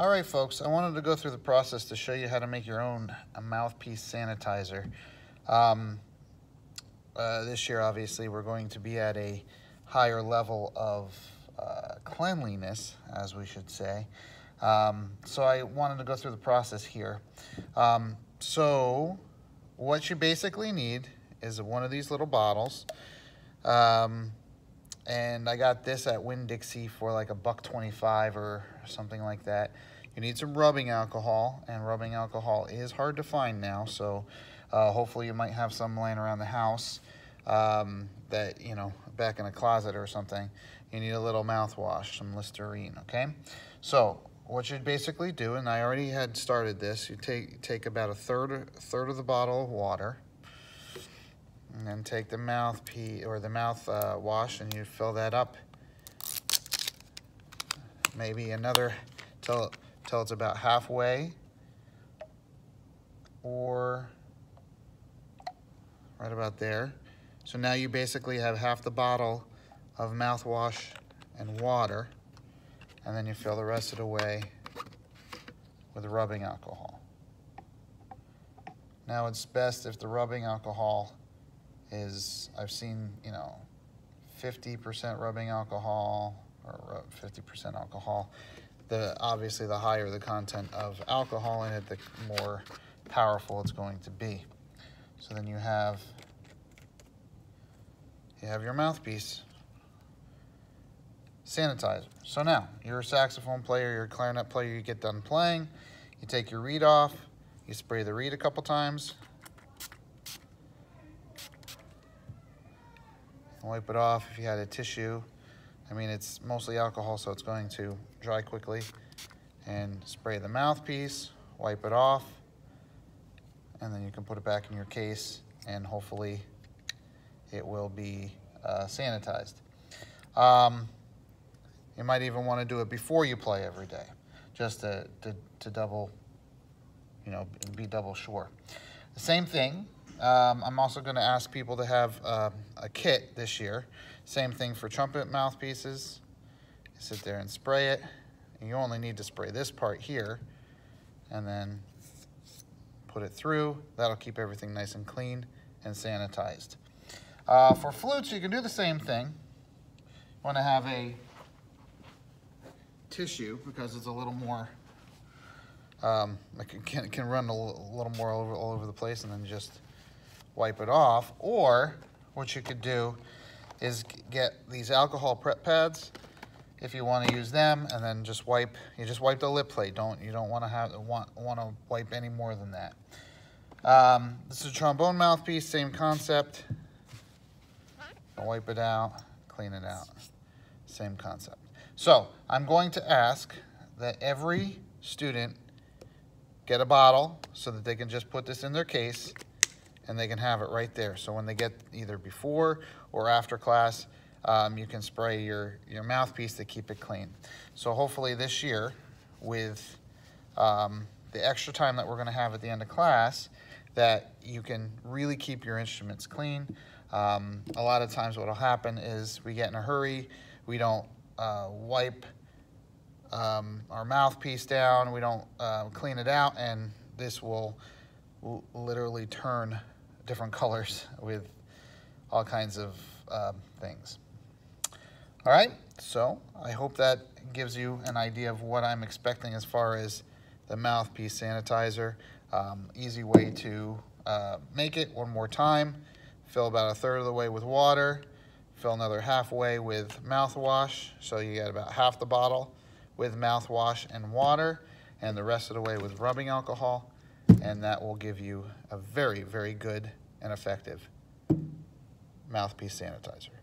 All right, folks, I wanted to go through the process to show you how to make your own mouthpiece sanitizer. Um, uh, this year, obviously, we're going to be at a higher level of uh, cleanliness, as we should say. Um, so I wanted to go through the process here. Um, so what you basically need is one of these little bottles. Um, and I got this at Winn-Dixie for like a buck 25 or something like that. You need some rubbing alcohol, and rubbing alcohol is hard to find now, so uh, hopefully you might have some laying around the house um, that, you know, back in a closet or something. You need a little mouthwash, some Listerine, okay? So what you basically do, and I already had started this, you take, take about a third, a third of the bottle of water, and then take the mouth pee or the mouth uh, wash and you fill that up. Maybe another till till it's about halfway or right about there. So now you basically have half the bottle of mouthwash and water and then you fill the rest of it away with rubbing alcohol. Now it's best if the rubbing alcohol is I've seen, you know, 50% rubbing alcohol or 50% alcohol. The obviously the higher the content of alcohol in it, the more powerful it's going to be. So then you have you have your mouthpiece sanitizer. So now you're a saxophone player, you're a clarinet player, you get done playing, you take your reed off, you spray the reed a couple times, wipe it off if you had a tissue. I mean, it's mostly alcohol, so it's going to dry quickly. And spray the mouthpiece, wipe it off, and then you can put it back in your case, and hopefully it will be uh, sanitized. Um, you might even want to do it before you play every day, just to, to, to double, you know, be double sure. The same thing, um, I'm also going to ask people to have uh, a kit this year. Same thing for trumpet mouthpieces. Sit there and spray it. And you only need to spray this part here and then put it through. That'll keep everything nice and clean and sanitized. Uh, for flutes, you can do the same thing. You want to have a tissue because it's a little more, um, it can, can run a little more all over, all over the place and then just wipe it off. Or what you could do is get these alcohol prep pads if you want to use them and then just wipe you just wipe the lip plate don't you don't want to have want want to wipe any more than that um, this is a trombone mouthpiece same concept wipe it out clean it out same concept so I'm going to ask that every student get a bottle so that they can just put this in their case and they can have it right there. So when they get either before or after class, um, you can spray your, your mouthpiece to keep it clean. So hopefully this year, with um, the extra time that we're gonna have at the end of class, that you can really keep your instruments clean. Um, a lot of times what will happen is we get in a hurry, we don't uh, wipe um, our mouthpiece down, we don't uh, clean it out, and this will literally turn different colors with all kinds of uh, things. All right, so I hope that gives you an idea of what I'm expecting as far as the mouthpiece sanitizer. Um, easy way to uh, make it one more time. Fill about a third of the way with water. Fill another halfway with mouthwash. So you get about half the bottle with mouthwash and water and the rest of the way with rubbing alcohol. And that will give you a very, very good and effective mouthpiece sanitizer.